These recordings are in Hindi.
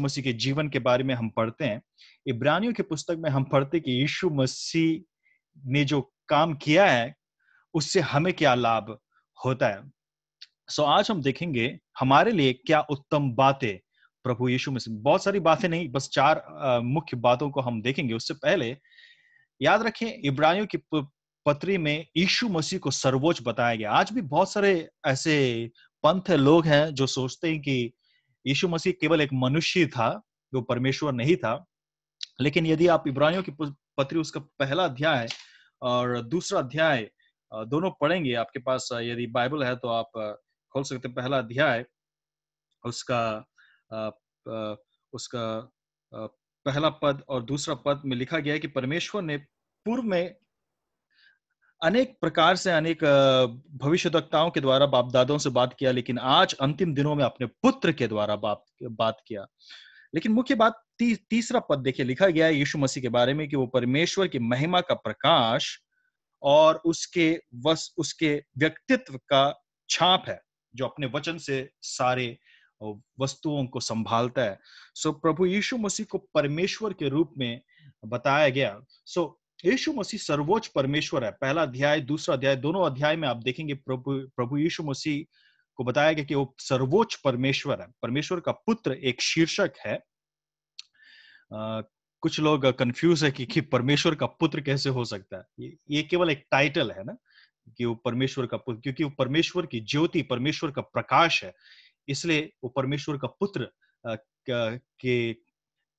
मसीह के जीवन के बारे में हम पढ़ते हैं, इब्रानियों की पुस्तक में हम पढ़ते कि यीशु मसीह ने जो काम किया है, उससे हमें क्या लाभ होता है। सो आज हम देखेंगे हमारे लिए क्या उत्तम बातें प्रभु यीशु मसीह। बहुत सारी बातें नहीं, बस चार मुख्य बातों को हम देखेंगे। उससे पहले याद रखें, इब्रानियों की पत्री में यीशु मसीह को सर्वोच्च बताया गया। आज भी बहुत सारे ऐसे पंथ लोग हैं जो सोचते हैं कि यीशु मसीह केवल एक मनुष्य था, जो परमेश्वर नहीं था। लेकिन यदि आप इब्रानियों की पत्री, उसका पहला अध्याय और दूसरा अध्याय दोनों पढ़ेंगे, आपके पास यदि बाइबल है तो आप खोल सकते हैं पहला अध्याय। उसका उसका पहला पद और दूसरा पद में लिखा गया है कि परमेश्वर ने पूर्व में अनेक प्रकार से अनेक भविष्यवक्ताओं के द्वारा बाप दादों से बात किया लेकिन आज अंतिम दिनों में अपने पुत्र के द्वारा बात बात किया। लेकिन मुख्य बात ती, तीसरा पद देखिए लिखा गया है यीशु मसीह के बारे में कि वो परमेश्वर की महिमा का प्रकाश और उसके वस उसके व्यक्तित्व का छाप है जो अपने वचन से सारे वस्तुओं को संभालता है। सो प्रभु यीशु मसीह को परमेश्वर के रूप में बताया गया। सो यीशु मसीह सर्वोच्च परमेश्वर है। पहला अध्याय दूसरा अध्याय दोनों अध्याय में आप देखेंगे प्रभु प्रभु यीशु मसीह को बताया गया कि वो सर्वोच्च परमेश्वर है। परमेश्वर का पुत्र एक शीर्षक है। आ, कुछ लोग कंफ्यूज है कि, कि परमेश्वर का पुत्र कैसे हो सकता है। ये, ये केवल एक टाइटल है ना कि वो परमेश्वर का पुत्र क्योंकि वो परमेश्वर की ज्योति परमेश्वर का प्रकाश है। इसलिए वो परमेश्वर का पुत्र के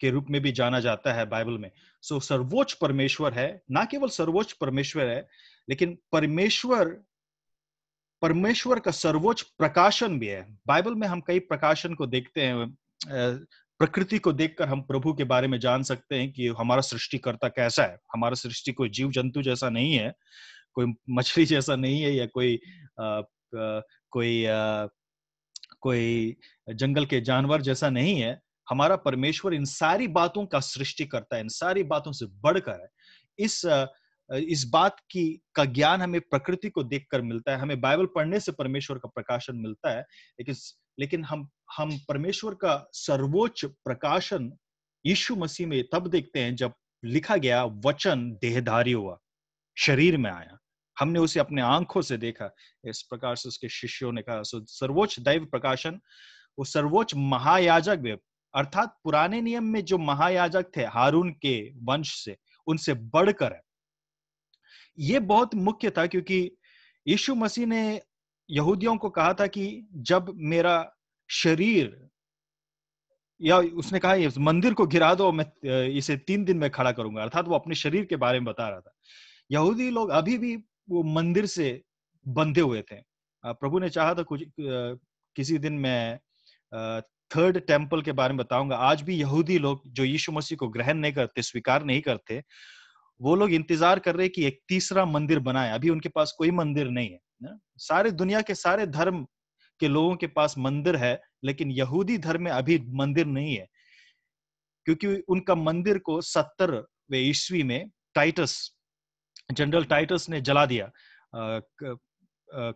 के रूप में भी जाना जाता है बाइबल में। सो so, सर्वोच्च परमेश्वर है ना केवल सर्वोच्च परमेश्वर है लेकिन परमेश्वर परमेश्वर का सर्वोच्च प्रकाशन भी है। बाइबल में हम कई प्रकाशन को देखते हैं प्रकृति को देखकर हम प्रभु के बारे में जान सकते हैं कि हमारा सृष्टिकर्ता कैसा है। हमारा सृष्टि कोई जीव जंतु जैसा नहीं है कोई मछली जैसा नहीं है या कोई आ, आ, कोई आ, कोई जंगल के जानवर जैसा नहीं है हमारा परमेश्वर इन सारी बातों का सृष्टि करता है, इन सारी बातों से बढ़कर है। इस इस बात की, का ज्ञान हमें प्रकृति को देखकर मिलता है, हमें बाइबल पढ़ने से परमेश्वर का प्रकाशन मिलता है, लेकिन लेकिन हम हम परमेश्वर का सर्वोच्च प्रकाशन यीशु मसीह में तब देखते हैं जब लिखा गया, वचन देहधारी हुआ, शरीर में आया। हमने उसे अपने आँखों से देखा। इस प्रकार से उसके शिष्यों ने कहा सर्वोच्च दैव प्रकाशन, वो सर्वोच्च महायाजक अर्थात पुराने नियम में जो महायाजक थे, हारून के वंश से, उनसे बढ़कर है। ये बहुत मुख्य था क्योंकि यीशु मसीह ने यहूदियों को कहा था कि जब मेरा शरीर या उसने कहा, इस मंदिर को गिरा दो, मैं इसे तीन दिन में खड़ा करूँगा। अर्थात वो अपने शरीर के बारे में बता रहा था। यहूदी लोग अभी भी वो मंदिर से बंधे हुए थे। प्रभु ने चाहा था कुछ किसी दिन मैं थर्ड टेंपल के बारे में बताऊँगा। आज भी यहूदी लोग जो यीशु मसीह को ग्रहण नहीं करते, स्वीकार नहीं करते, वो लोग इंतज़ार कर रहे कि एक तीसरा मंदिर बनाए। अभी उनके पास कोई मंदिर नहीं है ना? सारे दुनिया के सारे धर्म के लोगों के पास मंदिर है, लेकिन यहूदी धर्म में अभी मंदिर नहीं है। क्योंकि उनका मंदिर को सत्तरवे ईस्वी में टाइटस, जनरल टाइटस ने जला दिया।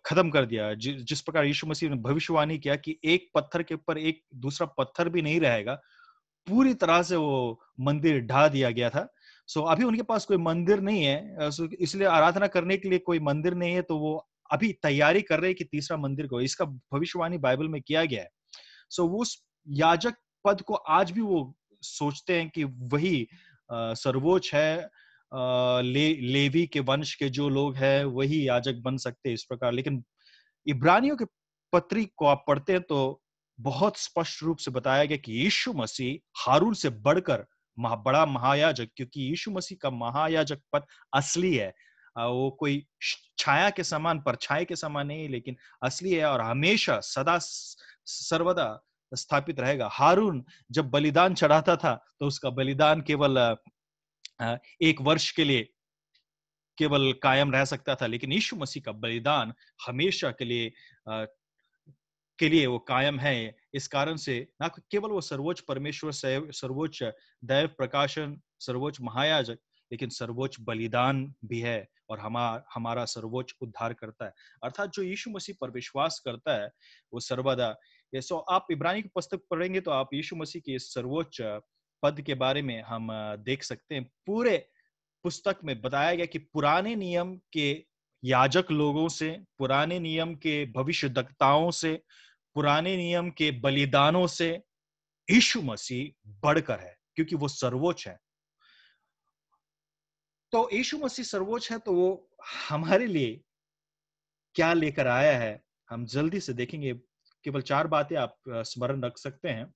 खत्म कर दिया। जिस प्रकार यीशु मसीह ने भविष्यवाणी किया कि एक पत्थर के ऊपर एक दूसरा पत्थर भी नहीं रहेगा पूरी तरह से वो मंदिर ढा दिया गया था। सो so, अभी उनके पास कोई मंदिर नहीं है so, इसलिए आराधना करने के लिए कोई मंदिर नहीं है तो वो अभी तैयारी कर रहे हैं कि तीसरा मंदिर को इसका भविष्यवाणी बाइबल में किया गया है। सो वो उस याजक पद को आज भी वो सोचते हैं कि वही सर्वोच्च है ले लेवी के वंश के जो लोग हैं वही याजक बन सकते इस प्रकार। लेकिन इब्रानियों के पत्री को आप पढ़ते हैं तो बहुत स्पष्ट रूप से बताया गया कि यीशु मसीह हारून से बढ़कर महा, बड़ा महायाजक क्योंकि यीशु मसीह का महायाजक पद असली है। वो कोई छाया के समान परछाई के समान नहीं लेकिन असली है और हमेशा सदा सर्वदा स्थापित रहेगा। हारून जब बलिदान चढ़ाता था तो उसका बलिदान केवल एक वर्ष के लिए केवल कायम रह सकता था, लेकिन यीशु मसीह का बलिदान हमेशा के लिए के लिए वो कायम है। इस कारण से ना केवल वो सर्वोच्च परमेश्वर सर्वोच्च दैव प्रकाशन, सर्वोच्च महायाजक, लेकिन सर्वोच्च बलिदान भी है और हमारा हमारा सर्वोच्च उद्धार करता है। अर्थात जो यीशु मसीह पर विश्वास करता है, वो सर्वदा सो आप इब्रानी की पुस्तक पढ़ेंगे तो आप यीशु मसीह के सर्वोच्च पद के बारे में हम देख सकते हैं। पूरे पुस्तक में बताया गया कि पुराने नियम के याजक लोगों से, पुराने नियम के भविष्यदक्ताओं से, पुराने नियम के बलिदानों से यीशु मसीह बढ़कर है, क्योंकि वो सर्वोच्च है। तो यीशु मसीह सर्वोच्च है तो वो हमारे लिए क्या लेकर आया है, हम जल्दी से देखेंगे। केवल चार बातें आप स्मरण रख सकते हैं।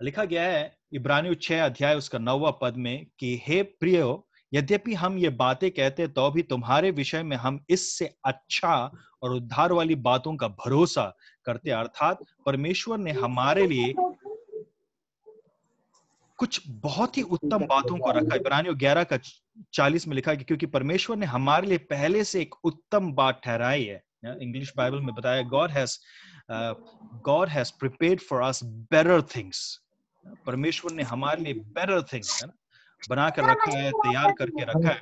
लिखा गया है इब्रानी छह अध्याय, उसका नौवा पद में कि, हे प्रियो, यद्यपि हम ये बातें कहते तो भी तुम्हारे विषय में हम इससे अच्छा और उद्धार वाली बातों का भरोसा करते अर्थात, परमेश्वर ने हमारे लिए कुछ बहुत ही उत्तम बातों को रखा इब्रानियों ग्यारह का चालीस में लिखा है क्योंकि परमेश्वर ने हमारे लिए पहले से एक उत्तम बात ठहराई है। इंग्लिश बाइबल में बताया God has God has prepared for us better things परमेश्वर ने हमारे लिए बेटर थिंग्स है ना बना कर रखा है तैयार करके रखा है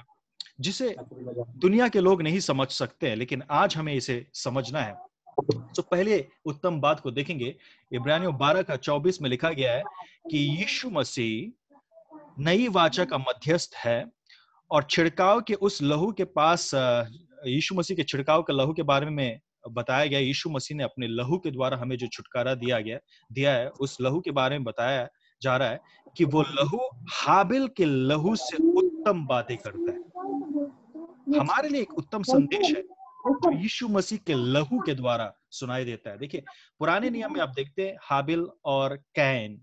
जिसे दुनिया के लोग नहीं समझ सकते हैं लेकिन आज हमें इसे समझना है। तो पहले उत्तम बात को देखेंगे। इब्रानियों बारह का चौबीस में लिखा गया है कि यीशु मसीह नई वाचा का मध्यस्थ है और छिड़काव के उस लहू के पास यीशु मसीह के छिड़काव के लहू के बारे में बताया गया, यीशु मसीह ने अपने लहू के द्वारा हमें जो छुटकारा दिया गया, दिया है, उस लहू के बारे में बताया जा रहा है कि वो लहू हाबिल के लहू से उत्तम बातें करता है। हमारे लिए एक उत्तम संदेश है जो यीशु मसीह के लहू के द्वारा सुनाई देता है। देखिए, पुराने नियम में आप देखते हैं, हाबिल और कैन,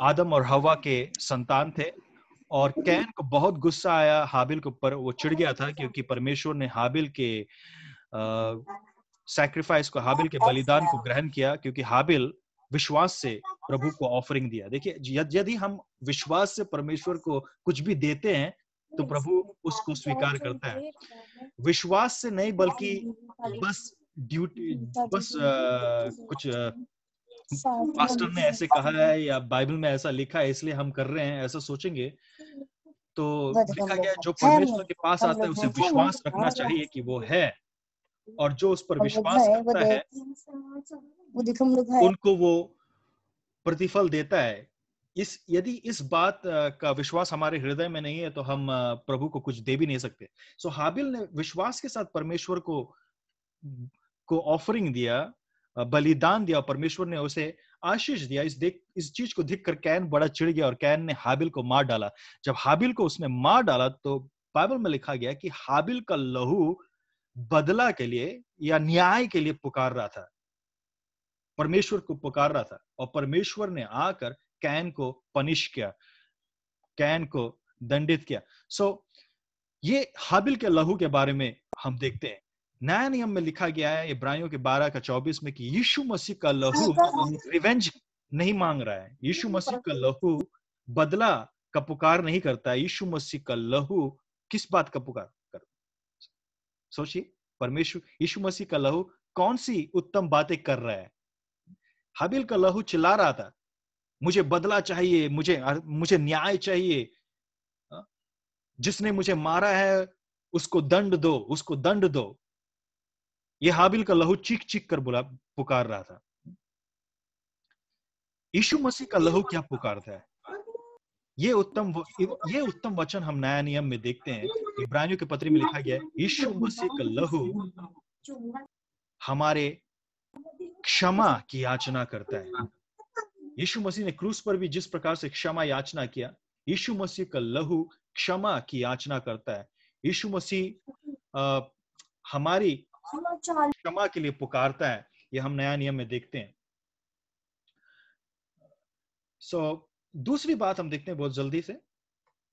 आदम और हवा के संतान थे और कैन को बहुत गुस्सा आया, हाबिल के ऊपर वो चिढ़ गया था क्योंकि परमेश्वर ने हाबिल के सैक्रिफाइस को हाबिल के बलिदान को ग्रहण किया क्योंकि हाबिल विश्वास से प्रभु को ऑफरिंग दिया। देखिए यदि हम विश्वास से परमेश्वर को कुछ भी देते हैं तो प्रभु उसको स्वीकार करता है। विश्वास से नहीं बल्कि बस ड्यूटी बस आ, कुछ पास्टर ने ऐसे कहा है या बाइबल में ऐसा लिखा है इसलिए हम कर रहे हैं ऐसा सोचेंगे। तो लिखा गया जो परमेश्वर के पास आता है उसे विश्वास रखना चाहिए कि वो है। और जो उस पर विश्वास करता है उनको वो प्रतिफल देता है। इस यदि इस बात का विश्वास हमारे हृदय में नहीं है तो हम प्रभु को कुछ दे भी नहीं सकते। सो so, हाबिल ने विश्वास के साथ परमेश्वर को को ऑफरिंग दिया बलिदान दिया परमेश्वर ने उसे आशीष दिया। इस देख इस चीज़ को देख कर कैन बड़ा चिड़ गया और कैन ने हाबिल को मार डाला। जब हाबिल को उसने मार डाला तो बाइबल में लिखा गया कि हाबिल का लहू बदला के लिए या न्याय के लिए पुकार रहा था। परमेश्वर को पुकार रहा था और परमेश्वर ने आकर कैन को पनिश किया कैन को दंडित किया। सो so, ये हाबिल के लहू के बारे में हम देखते हैं। नया नियम में लिखा गया है इब्राहियों के बारह का चौबीस में कि यीशु मसीह का लहू रिवेंज नहीं मांग रहा है। यीशु मसीह का लहू बदला का पुकार नहीं करता। यीशु मसीह का लहू किस बात का पुकार? कर सोचिए, परमेश्वर यीशु मसीह का लहू कौन सी उत्तम बातें कर रहा है? हाबिल का लहू चिल्ला रहा था, मुझे बदला चाहिए, मुझे मुझे न्याय चाहिए। हाँ? जिसने मुझे मारा है, उसको दंड दो, उसको दंड दो। ये हाबिल का लहू चीख चीख कर बुला, पुकार रहा था। यीशु मसीह का लहू क्या पुकारता है? ये उत्तम ये उत्तम वचन हम नया नियम में देखते हैं। इब्रानियों के पत्र में लिखा गया है यीशु मसीह का लहू हमारे क्षमा की याचना करता है। यीशु मसीह ने क्रूस पर भी जिस प्रकार से क्षमा याचना किया यीशु मसीह का लहू क्षमा की याचना करता है। यीशु मसीह हमारी क्षमा के लिए पुकारता है। ये हम नया नियम में देखते हैं। सो so, दूसरी बात हम देखते हैं बहुत जल्दी से।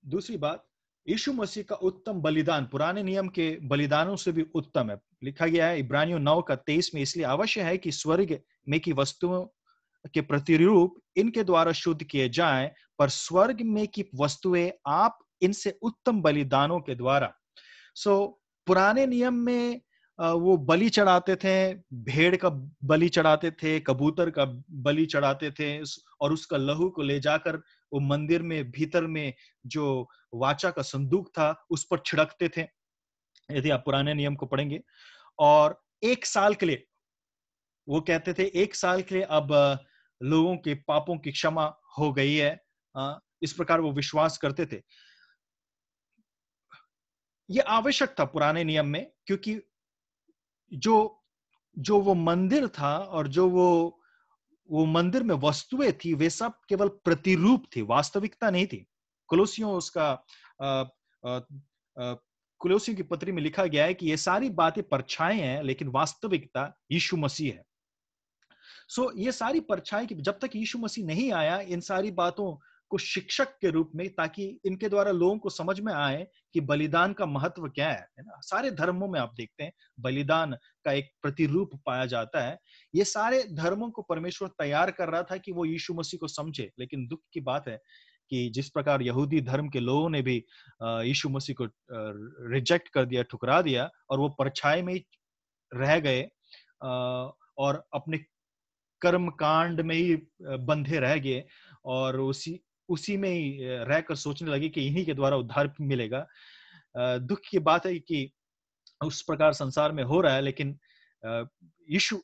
दूसरी बात यीशु मसीह का उत्तम बलिदान पुराने नियम के बलिदानों से भी उत्तम है। लिखा गया है इब्रानियों नौ का तेईस में इसलिए अवश्य है कि स्वर्ग में की वस्तुओं के प्रतिरूप इनके द्वारा शुद्ध किए जाएँ पर स्वर्ग में की वस्तुएँ आप इनसे उत्तम बलिदानों के द्वारा। सो so, पुराने नियम में वो बलि चढ़ाते थे, भेड़ का बलि चढ़ाते थे, कबूतर का बलि चढ़ाते थे और उसका लहू को ले जाकर वो मंदिर में, भीतर में जो वाचा का संदूक था, उस पर छिड़कते थे। यदि आप पुराने नियम को पढ़ेंगे। और एक साल के लिए, वो कहते थे, एक साल के लिए अब लोगों के पापों की क्षमा हो गई है। इस प्रकार वो विश्वास करते थे। ये आवश्यक था पुराने नियम में, क्योंकि जो जो वो मंदिर था और जो वो वो मंदिर में वस्तुएँ थी वे सब केवल प्रतिरूप थी वास्तविकता नहीं थी। कुलोसियों उसका कुलोसियों की पत्री में लिखा गया है कि ये सारी बातें परछाएँ हैं लेकिन वास्तविकता यीशु मसीह है। सो so, ये सारी परछाई की जब तक यीशु मसीह नहीं आया इन सारी बातों को शिक्षक के रूप में ताकि इनके द्वारा लोगों को समझ में आए कि बलिदान का महत्व क्या है है ना? सारे धर्मों में आप देखते हैं, बलिदान का एक प्रतिरूप पाया जाता है। ये सारे धर्मों को परमेश्वर तैयार कर रहा था कि वो यीशु मसीह को समझे, लेकिन दुख की बात है कि जिस प्रकार यहूदी धर्म के लोगों ने भी यीशु मसीह को रिजेक्ट कर दिया, ठुकरा दिया और वो परछाई में रह गए और अपने कर्म कांड में ही बंधे रह गए और उसी उसी में ही रहकर सोचने लगे कि इन्हीं के द्वारा उद्धार मिलेगा। दुख की बात है कि उस प्रकार संसार में हो रहा है, लेकिन यीशु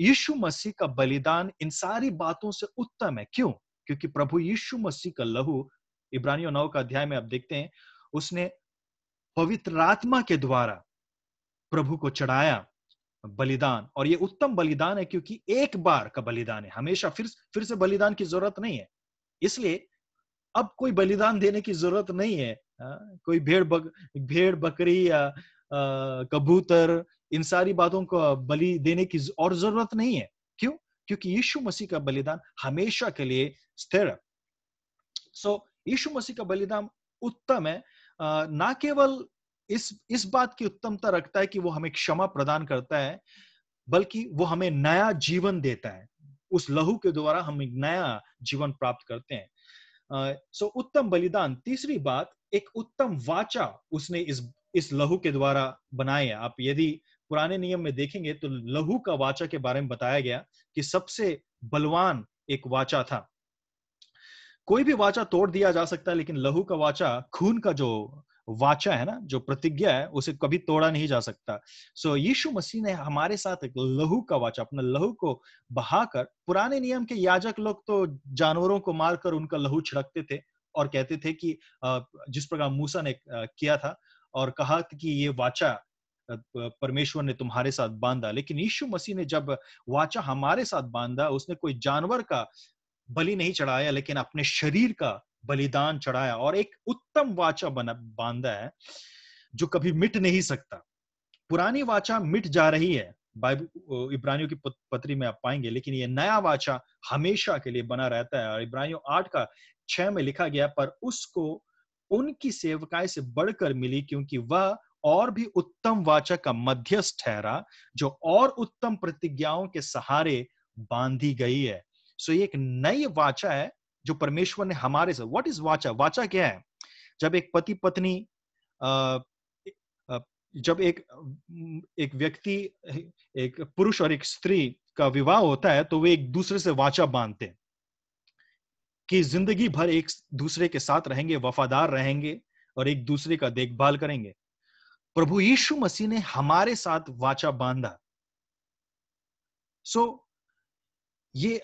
यीशु मसीह का बलिदान इन सारी बातों से उत्तम है। क्यों? क्योंकि प्रभु यीशु मसीह का लहू, इब्रानियों नौ का अध्याय में आप देखते हैं, उसने पवित्र आत्मा के द्वारा प्रभु को चढ़ाया बलिदान। और ये उत्तम बलिदान है क्योंकि एक बार का बलिदान है। हमेशा फिर फिर से बलिदान की ज़रूरत नहीं है। इसलिए अब कोई बलिदान देने की ज़रूरत नहीं है आ, कोई भेड़ बक, भेड़ बकरी या कबूतर इन सारी बातों को बलि देने की और ज़रूरत नहीं है। क्यों? क्योंकि यीशु मसीह का बलिदान हमेशा के लिए स्थिर है। सो यीशु मसीह का बलिदान उत्तम है। ना केवल इस इस बात की उत्तमता रखता है कि वो हमें क्षमा प्रदान करता है बल्कि वो हमें नया जीवन देता है। उस लहू के द्वारा हम एक नया जीवन प्राप्त करते हैं। सो uh, उत्तम बलिदान। तीसरी बात एक उत्तम वाचा उसने इस इस लहू के द्वारा बनाए आप यदि पुराने नियम में देखेंगे तो लहू का वाचा के बारे में बताया गया कि सबसे बलवान एक वाचा था। कोई भी वाचा तोड़ दिया जा सकता है लेकिन लहू का वाचा खून का जो वाचा है ना जो प्रतिज्ञा है उसे कभी तोड़ा नहीं जा सकता। सो so, यीशु मसीह ने हमारे साथ एक लहू का वाचा अपना लहू को बहाकर पुराने नियम के याजक लोग तो जानवरों को मारकर उनका लहू छिड़कते थे और कहते थे कि जिस प्रकार मूसा ने किया था और कहा कि ये वाचा परमेश्वर ने तुम्हारे साथ बांधा। लेकिन यीशु मसीह ने जब वाचा हमारे साथ बांधा उसने कोई जानवर का बलि नहीं चढ़ाया लेकिन अपने शरीर का बलिदान चढ़ाया और एक उत्तम वाचा बना, बांधा है, जो कभी मिट नहीं सकता। पुरानी वाचा मिट जा रही है बाइबल इब्रानियों की पत्री में आप पाएँगे, लेकिन ये नया वाचा हमेशा के लिए बना रहता है। और इब्रानियों आठ का छह में लिखा गया, पर उसको उनकी सेवकाएँ से बढ़कर मिली, क्योंकि वह और भी उत्तम वाचा का मध्यस्थ ठहरा, जो और उत्तम प्रतिज्ञाओं के सहारे बांधी गई है। सो ये एक नई वाचा है जो परमेश्वर ने हमारे साथ व्हाट इज़ वाचा? वाचा क्या है? जब एक पति पत्नी जब एक एक व्यक्ति एक पुरुष और एक स्त्री का विवाह होता है तो वे एक दूसरे से वाचा बांधते हैं कि ज़िंदगी भर एक दूसरे के साथ रहेंगे वफादार रहेंगे और एक दूसरे का देखभाल करेंगे। प्रभु यीशु मसीह ने हमारे साथ वाचा बांधा। सो so, ये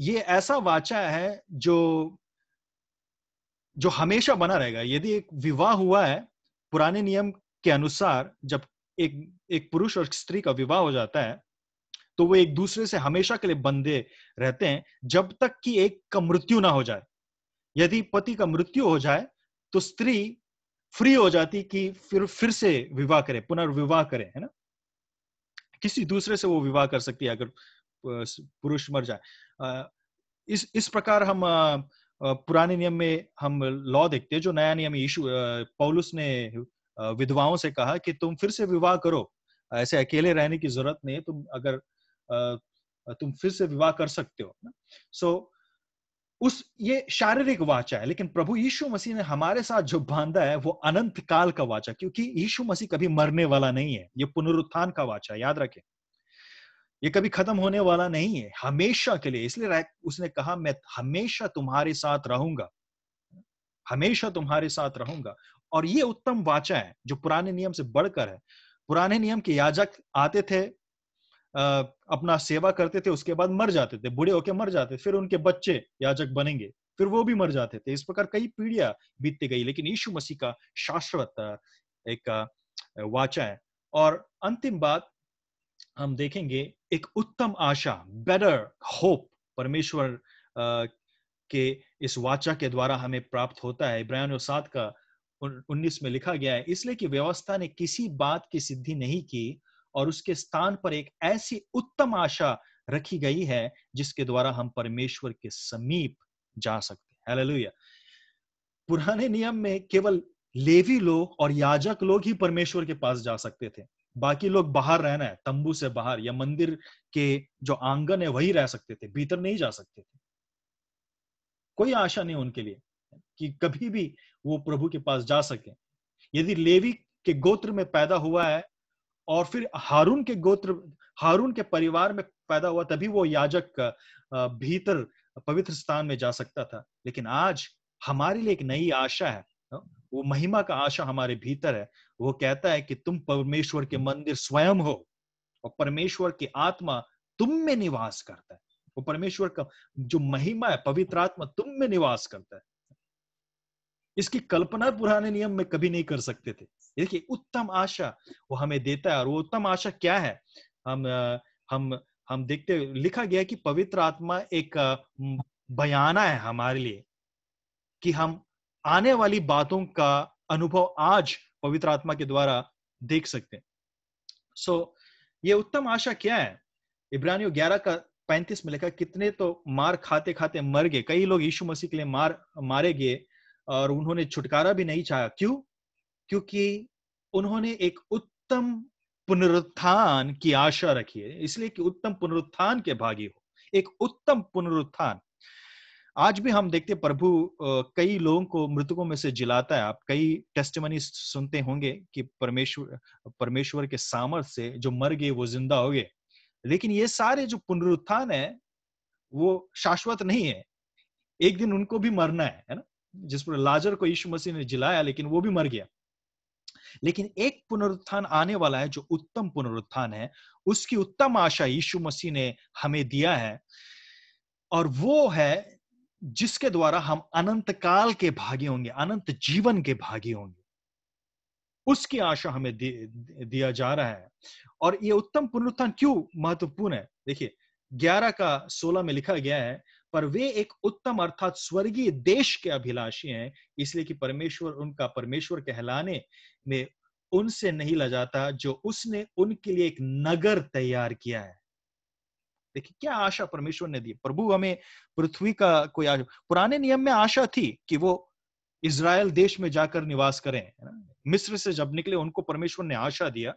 ये ऐसा वाचा है जो जो हमेशा बना रहेगा। यदि एक विवाह हुआ है, पुराने नियम के अनुसार जब एक एक पुरुष और स्त्री का विवाह हो जाता है तो वो एक दूसरे से हमेशा के लिए बंधे रहते हैं, जब तक कि एक का मृत्यु ना हो जाए। यदि पति का मृत्यु हो जाए तो स्त्री फ्री हो जाती कि फिर फिर से विवाह करे, पुनर्विवाह करे, है ना? किसी दूसरे से वो विवाह कर सकती है, अगर पुरुष मर जाए। इस इस प्रकार हम पुराने नियम में हम लॉ देखते हैं जो नया नियम यीशु पौलुस ने विधवाओं से कहा कि तुम फिर से विवाह करो। ऐसे अकेले रहने की ज़रूरत नहीं है तुम अगर तुम फिर से विवाह कर सकते हो सो so, उस ये शारीरिक वाचा है लेकिन प्रभु यीशु मसीह ने हमारे साथ जो बांधा है वो अनंत काल का वाचा क्योंकि यीशु मसीह कभी मरने वाला नहीं है। ये पुनरुत्थान का वाचा याद रखें। ये कभी खत्म होने वाला नहीं है, हमेशा के लिए। इसलिए उसने कहा, मैं हमेशा तुम्हारे साथ रहूँगा। हमेशा तुम्हारे साथ रहूँगा। और ये उत्तम वाचा है, जो पुराने नियम से बढ़कर है। पुराने नियम के याजक आते थे अपना सेवा करते थे, उसके बाद मर जाते थे, बूढ़े होके मर जाते फिर उनके बच्चे याजक बनेंगे, फिर वो भी मर जाते थे। इस प्रकार कई पीढ़ियाँ बीतती गई, लेकिन यीशु मसीह का शाश्वत एक वाचा है। और अंतिम बात हम देखेंगे एक उत्तम आशा बेटर होप परमेश्वर के इस वाचा के द्वारा हमें प्राप्त होता है। इब्राहिम सात का उन्नीस में लिखा गया है, इसलिए कि व्यवस्था ने किसी बात की सिद्धि नहीं की और उसके स्थान पर एक ऐसी उत्तम आशा रखी गई है जिसके द्वारा हम परमेश्वर के समीप जा सकते हैं। पुराने नियम में केवल लेवी लोग और याजक लोग ही परमेश्वर के पास जा सकते थे। बाकी लोग बाहर रहना है, तंबू से बाहर या मंदिर के जो आँगन है वही रह सकते थे, भीतर नहीं जा सकते थे। कोई आशा नहीं उनके लिए कि कभी भी वो प्रभु के पास जा सके। यदि लेवी के गोत्र में पैदा हुआ है और फिर हारून के गोत्र, हारून के परिवार में पैदा हुआ, तभी वो याजक भीतर पवित्र स्थान में जा सकता था। लेकिन आज हमारे लिए एक नई आशा है। वो महिमा का आशा हमारे भीतर है। वो कहता है कि तुम परमेश्वर के मंदिर स्वयं हो और परमेश्वर की आत्मा तुम में निवास करता है। वो परमेश्वर का जो महिमा है, पवित्र आत्मा तुम में निवास करता है। इसकी कल्पना पुराने नियम में कभी नहीं कर सकते थे। देखिए, उत्तम आशा वो हमें देता है और वो उत्तम आशा क्या है? हम हम हम देखते लिखा गया कि पवित्र आत्मा एक बयाना है हमारे लिए कि हम आने वाली बातों का अनुभव आज पवित्र आत्मा के द्वारा देख सकते हैं। सो so, ये उत्तम आशा क्या है? इब्रानियों ग्यारह का पैंतीस में लिखा कितने तो मार खाते खाते मर गए। कई लोग यीशु मसीह के लिए मार मारे गए और उन्होंने छुटकारा भी नहीं चाहा। क्यों? क्योंकि उन्होंने एक उत्तम पुनरुत्थान की आशा रखी है। इसलिए कि उत्तम पुनरुत्थान के भागी हो। एक उत्तम पुनरुत्थान। आज भी हम देखते प्रभु कई लोगों को मृतकों में से जिलाता है। आप कई टेस्टमनी सुनते होंगे कि परमेश्वर परमेश्वर के सामर्थ से जो मर गए, वो ज़िंदा हो गए। लेकिन ये सारे जो पुनरुत्थान है, वो शाश्वत नहीं है। एक दिन उनको भी मरना है है ना? जिस पर लाजर को यीशु मसीह ने जिलाया, लेकिन वो भी मर गया। लेकिन एक पुनरुत्थान आने वाला है, जो उत्तम पुनरुत्थान है, उसकी उत्तम आशा यीशु मसीह ने हमें दिया है। और वो है जिसके द्वारा हम अनंत काल के भागी होंगे, अनंत जीवन के भागी होंगे। उसकी आशा हमें दिया जा रहा है। और ये उत्तम पुनरुत्थान क्यों महत्वपूर्ण है? देखिए, ग्यारह का सोलह में लिखा गया है, पर वे एक उत्तम अर्थात स्वर्गीय देश के अभिलाषी हैं, इसलिए कि परमेश्वर उनका परमेश्वर कहलाने में उनसे नहीं लजाता, जो उसने उनके लिए एक नगर तैयार किया है। देखिए, क्या आशा परमेश्वर ने दी? प्रभु हमें पृथ्वी का कोई आशा, पुराने नियम में आशा थी कि वो इसराइल देश में जाकर निवास करें मिस्र से जब निकले, उनको परमेश्वर ने आशा दिया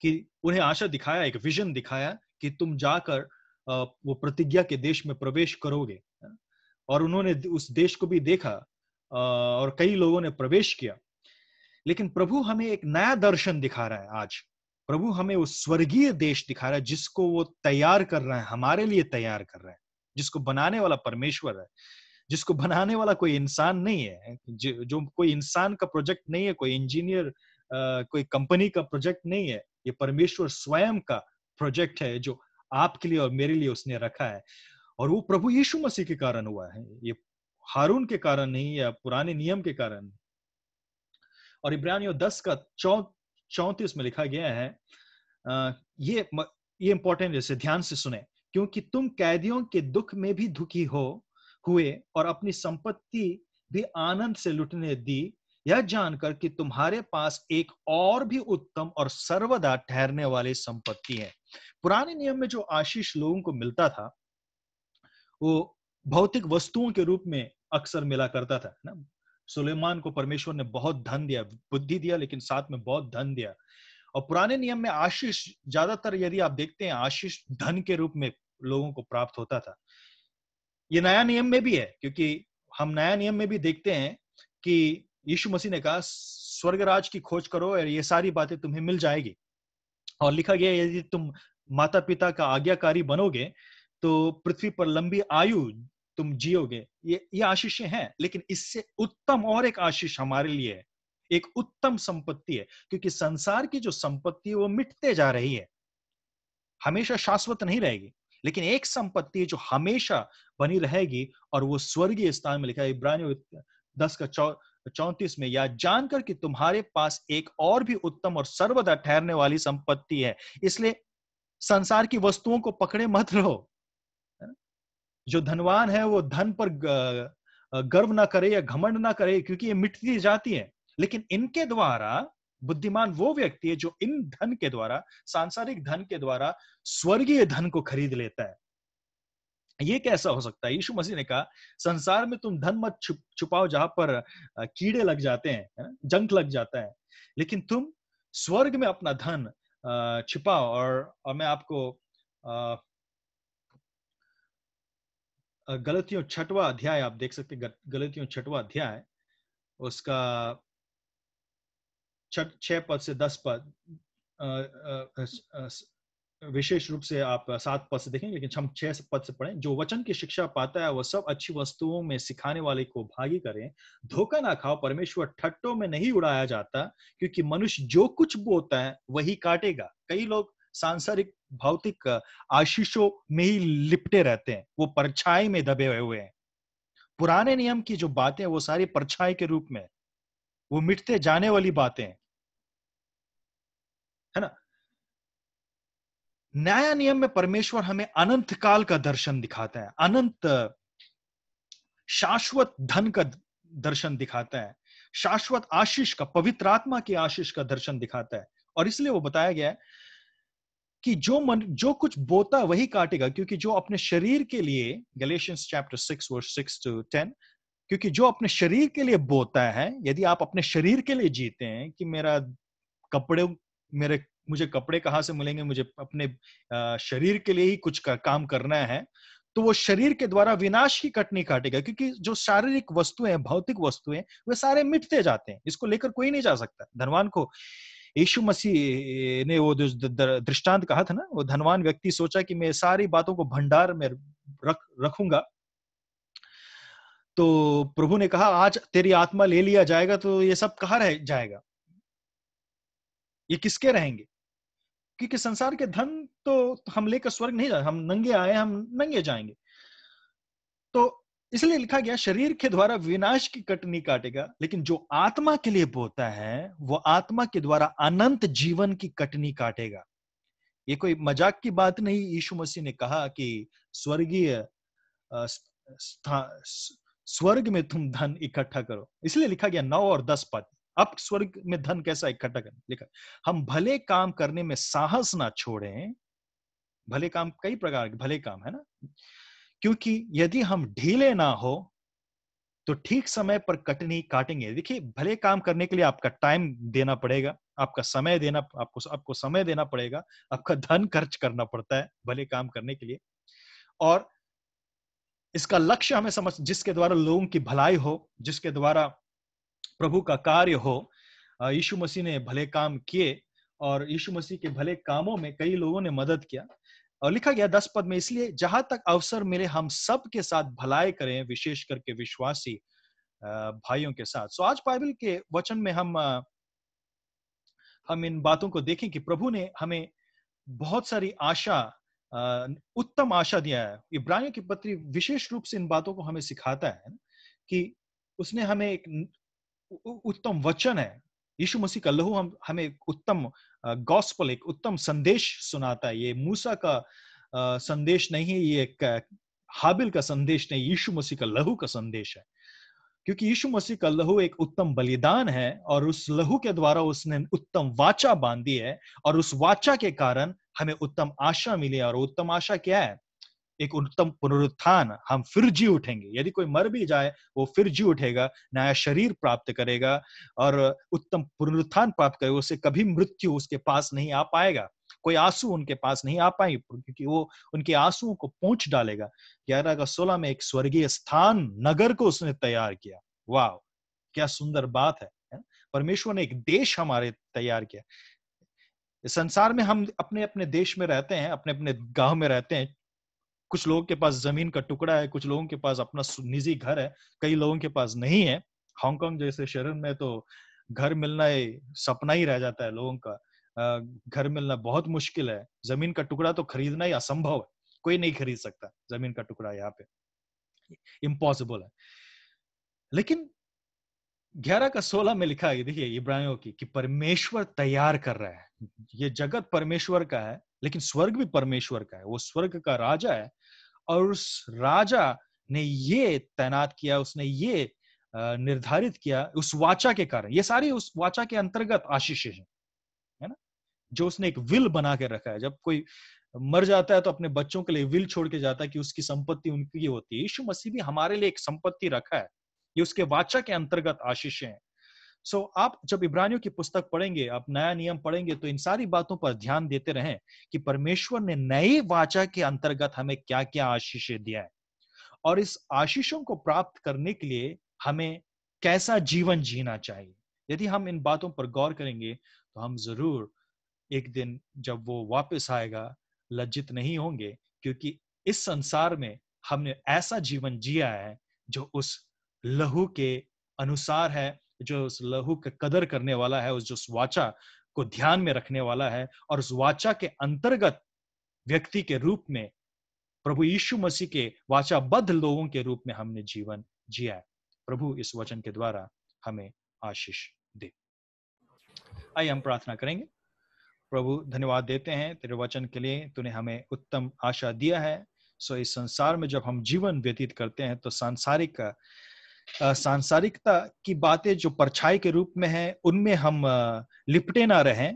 कि उन्हें आशा दिखाया, एक विजन दिखाया कि तुम जाकर वो प्रतिज्ञा के देश में प्रवेश करोगे और उन्होंने उस देश को भी देखा और कई लोगों ने प्रवेश किया। लेकिन प्रभु हमें एक नया दर्शन दिखा रहा है आज। प्रभु हमें वो स्वर्गीय देश दिखा रहा है जिसको वो तैयार कर रहा है हमारे लिए तैयार कर रहा है जिसको बनाने वाला परमेश्वर है जिसको बनाने वाला कोई इंसान नहीं है जो, कोई इंसान का प्रोजेक्ट नहीं है कोई इंजीनियर कोई कंपनी का प्रोजेक्ट नहीं है ये परमेश्वर स्वयं का प्रोजेक्ट है जो आपके लिए और मेरे लिए उसने रखा है। और वो प्रभु यीशु मसीह के कारण हुआ है ये हारून के कारण नहीं या पुराने नियम के कारण। और इब्रानियों दस का चौ चौतीस में लिखा गया है ये ये इंपॉर्टेंट जैसे ध्यान से सुने। क्योंकि तुम कैदियों के दुख में भी दुखी हो, हुए और अपनी संपत्ति भी आनंद से लुटने दी, यह जानकर कि तुम्हारे पास एक और भी उत्तम और सर्वदा ठहरने वाली संपत्ति है। पुराने नियम में जो आशीष लोगों को मिलता था, वो भौतिक वस्तुओं के रूप में अक्सर मिला करता था, ना? सुलेमान को परमेश्वर ने बहुत धन दिया, बुद्धि दिया, लेकिन साथ में बहुत धन दिया। और पुराने नियम में आशीष, ज़्यादातर यदि आप देखते हैं, आशीष धन के रूप में लोगों को प्राप्त होता था। ये नया नियम में भी है, क्योंकि हम नया नियम में भी देखते हैं कि यीशु मसीह ने कहा, स्वर्गराज की खोज करो और ये सारी बातें तुम्हें मिल जाएगी। और लिखा गया यदि तुम माता पिता का आज्ञाकारी बनोगे तो पृथ्वी पर लंबी आयु तुम जियोगे। ये ये आशीष हैं, लेकिन इससे उत्तम और एक आशीष हमारे लिए है। एक उत्तम संपत्ति है, क्योंकि संसार की जो संपत्ति है, वो मिटते जा रही है। हमेशा शाश्वत नहीं रहेगी, लेकिन एक संपत्ति जो हमेशा बनी रहेगी, और वो स्वर्गीय स्थान में लिखा है, इब्रानियों दस का चौ, चौतीस में, या जानकर कि तुम्हारे पास एक और भी उत्तम और सर्वदा ठहरने वाली संपत्ति है, इसलिए संसार की वस्तुओं को पकड़े मत रहो। जो धनवान है वो धन पर गर्व ना करे या घमंड ना करे क्योंकि ये मिटती जाती है। लेकिन इनके द्वारा बुद्धिमान वो व्यक्ति है जो इन धन के द्वारा सांसारिक धन के द्वारा स्वर्गीय धन को खरीद लेता है। ये कैसा हो सकता है? यीशु मसीह ने कहा संसार में तुम धन मत छुप छुपाओ जहाँ पर कीड़े लग जाते हैं जंक लग जाता है। लेकिन तुम स्वर्ग में अपना धन छिपाओ और, और मैं आपको गलतियों छठवा अध्याय, आप देख सकते गलतियों छठवा अध्याय, उसका छह पद से दस पद विशेष रूप से आप सात पद से देखेंगे, लेकिन हम छह पद से पढ़ें, जो वचन की शिक्षा पाता है, वह सब अच्छी वस्तुओं में सिखाने वाले को भागी करें। धोखा ना खाओ, परमेश्वर ठट्टों में नहीं उड़ाया जाता, क्योंकि मनुष्य जो कुछ बोता है, वही काटेगा। कई लोग सांसारिक भौतिक आशीषों में ही लिपटे रहते हैं। वो परछाई में दबे हुए हैं। पुराने नियम की जो बातें वो सारी परछाई के रूप में वो मिटते जाने वाली बातें है। ना? न्याय नियम में परमेश्वर हमें अनंत काल का दर्शन दिखाता है। अनंत शाश्वत धन का दर्शन दिखाता है। शाश्वत आशीष का, पवित्र आत्मा की आशीष का दर्शन दिखाता है। और इसलिए वो बताया गया है कि जो मन जो कुछ बोता वही काटेगा क्योंकि जो अपने शरीर के लिए Galatians chapter six verse six to ten क्योंकि जो अपने शरीर के लिए बोता है यदि आप अपने शरीर के लिए जीते हैं कि मेरा कपड़े मेरे मुझे कपड़े कहाँ से मिलेंगे मुझे अपने शरीर के लिए ही कुछ का, काम करना है तो वो शरीर के द्वारा विनाश की कटनी काटेगा क्योंकि जो शारीरिक वस्तुएँ भौतिक वस्तुएँ वे सारे मिटते जाते हैं इसको लेकर कोई नहीं जा सकता। धनवान को यीशु मसीह ने वो दृष्टांत कहा था ना, वो धनवान व्यक्ति सोचा कि मैं सारी बातों को भंडार में रख, रखूँगा। तो प्रभु ने कहा, आज तेरी आत्मा ले लिया जाएगा तो ये सब कहा रह जाएगा? ये किसके रहेंगे? क्योंकि संसार के धन तो हम लेकर स्वर्ग नहीं जाए हम नंगे आए, हम नंगे जाएँगे। तो इसलिए लिखा गया, शरीर के द्वारा विनाश की कटनी काटेगा, लेकिन जो आत्मा के लिए बोता है, वो आत्मा के द्वारा अनंत जीवन की कटनी काटेगा। ये कोई मज़ाक की बात नहीं, यीशु मसीह ने कहा कि स्वर्गीय स्वर्ग में तुम धन इकट्ठा करो। इसलिए लिखा गया, नौ और दस पद। अब स्वर्ग में धन कैसा इकट्ठा करना? लिखा, हम भले काम करने में साहस ना छोड़ें, भले काम कई प्रकार के, भले काम, है ना? क्योंकि यदि हम ढीले ना हो तो ठीक समय पर कटनी काटेंगे। देखिए, भले काम करने के लिए आपका टाइम देना पड़ेगा, आपका समय देना, आपको आपको समय देना पड़ेगा, आपका धन खर्च करना पड़ता है भले काम करने के लिए। और इसका लक्ष्य हमें समझ, जिसके द्वारा लोगों की भलाई हो, जिसके द्वारा प्रभु का कार्य हो यीशु मसीह ने भले काम किए और यीशु मसीह के भले कामों में कई लोगों ने मदद किया। लिखा गया दस पद में इसलिए, जहाँ तक अवसर मिले, हम सब के साथ भलाई करें, विशेष करके विश्वासी भाइयों के साथ। सो आज बाइबल के वचन में हम हम इन बातों को देखें कि प्रभु ने हमें बहुत सारी आशा उत्तम आशा दिया है। इब्राहिम की पत्री विशेष रूप से इन बातों को हमें सिखाता है कि उसने हमें एक उत्तम वचन है। यीशु मसीह का लहू हम, हमें उत्तम गॉस्पल एक उत्तम संदेश सुनाता है। ये मूसा का संदेश नहीं है, ये एक हाबिल का संदेश नहीं, यीशु मसीह का लहू का संदेश है। क्योंकि यीशु मसीह का लहू एक उत्तम बलिदान है और उस लहू के द्वारा उसने उत्तम वाचा बांधी है और उस वाचा के कारण हमें उत्तम आशा मिली और उत्तम आशा क्या है? एक उत्तम पुनरुत्थान, हम फिर जी उठेंगे। यदि कोई मर भी जाए, वो फिर जी उठेगा, नया शरीर प्राप्त करेगा और उत्तम पुनरुत्थान प्राप्त करेगा उसे कभी मृत्यु उसके पास नहीं आ पाएगा। कोई आँसू उनके पास नहीं आ पाएँगे, क्योंकि वो उनके आंसुओं को पहुँच डालेगा। ग्यारह का सोलह में एक स्वर्गीय स्थान, नगर को उसने तैयार किया। वाह क्या सुंदर बात है परमेश्वर ने एक देश हमारे तैयार किया। संसार में हम अपने अपने देश में रहते हैं अपने अपने गाँव में रहते हैं कुछ लोगों के पास ज़मीन का टुकड़ा है, कुछ लोगों के पास अपना निजी घर है, कई लोगों के पास नहीं है। हांगकांग जैसे शहर में तो घर मिलना ही सपना ही रह जाता है लोगों का। घर मिलना बहुत मुश्किल है। ज़मीन का टुकड़ा तो खरीदना ही असंभव है। कोई नहीं खरीद सकता ज़मीन का टुकड़ा यहाँ पे। इम्पॉसिबल है। लेकिन ग्यारह का सोलह में लिखा है, देखिए इब्राहिमों की कि परमेश्वर तैयार कर रहा है। ये जगत परमेश्वर का है। लेकिन स्वर्ग भी परमेश्वर का है, वो स्वर्ग का राजा है और उस राजा ने ये तैनात किया, उसने ये निर्धारित किया उस वाचा के कारण। ये सारी उस वाचा के अंतर्गत आशीष है है ना? जो उसने एक विल बना के रखा है। जब कोई मर जाता है तो अपने बच्चों के लिए विल छोड़ के जाता है कि उसकी संपत्ति उनकी होती है। यीशु मसीह भी हमारे लिए एक संपत्ति रखा है। ये उसके वाचा के अंतर्गत आशीष है। सो so, आप जब इब्रानियों की पुस्तक पढ़ेंगे आप नया नियम पढ़ेंगे तो इन सारी बातों पर ध्यान देते रहें कि परमेश्वर ने नई वाचा के अंतर्गत हमें क्या क्या आशीष दिया है। और इस आशीषों को प्राप्त करने के लिए हमें कैसा जीवन जीना चाहिए। यदि हम इन बातों पर गौर करेंगे तो हम ज़रूर एक दिन जब वो वापस आएगा लज्जित नहीं होंगे क्योंकि इस संसार में हमने ऐसा जीवन जिया है जो उस लहू के अनुसार है जो उस लहू का कदर करने वाला है, उस जो वाचा को ध्यान में रखने वाला है और उस वाचा के अंतर्गत व्यक्ति के रूप में, प्रभु यीशु मसीह के वाचाबद्ध लोगों के रूप में हमने जीवन जिया है। प्रभु इस वचन के द्वारा हमें आशीष दे। आइए हम प्रार्थना करेंगे। प्रभु, धन्यवाद देते हैं तेरे वचन के लिए, तूने हमें उत्तम आशा दिया है। सो इस संसार में जब हम जीवन व्यतीत करते हैं तो सांसारिक सांसारिकता की बातें जो परछाई के रूप में है उनमें हम लिपटे ना रहें।